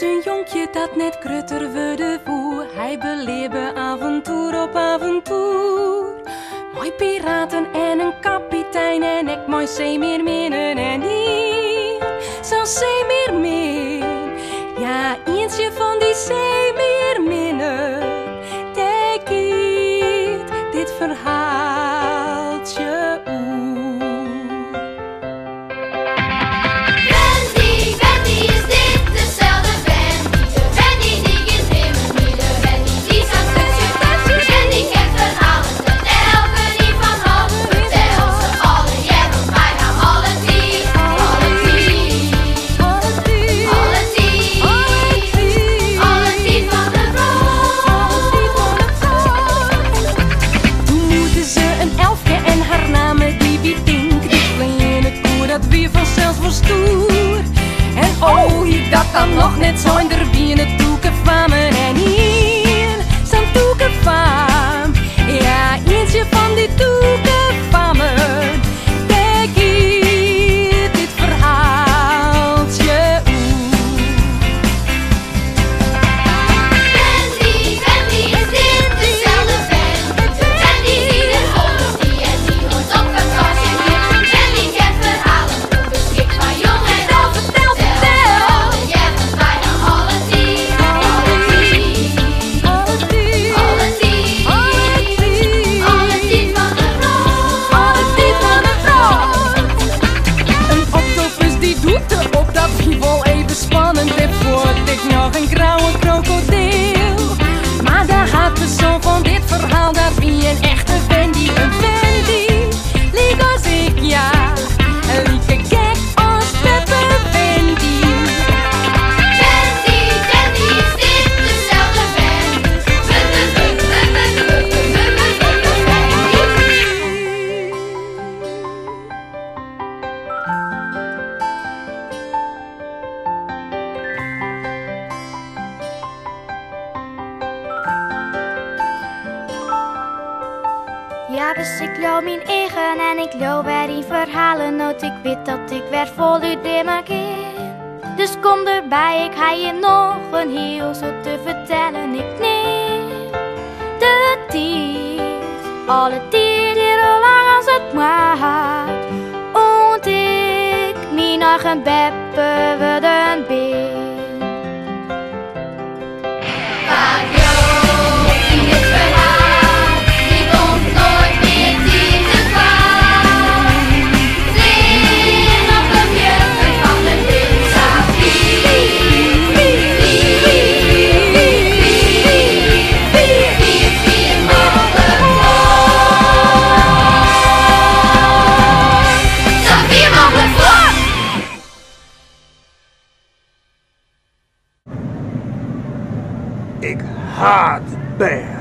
is een jonkje dat net krutter de voer. Hij beleerde avontuur op avontuur. Mooi piraten en een kapitein en ik mooi zeemeerminnen en hier. Zo zeemeerminnen. Ja, dus ik loop mijn eigen en ik loop bij die verhalen nooit. Ik weet dat ik werd vol u keer. Dus kom erbij, ik ga je nog een heel zo te vertellen. Ik neem de tijd, alle tijd hier al lang als het maat. Want ik mijn en beppen we een bij. hard band.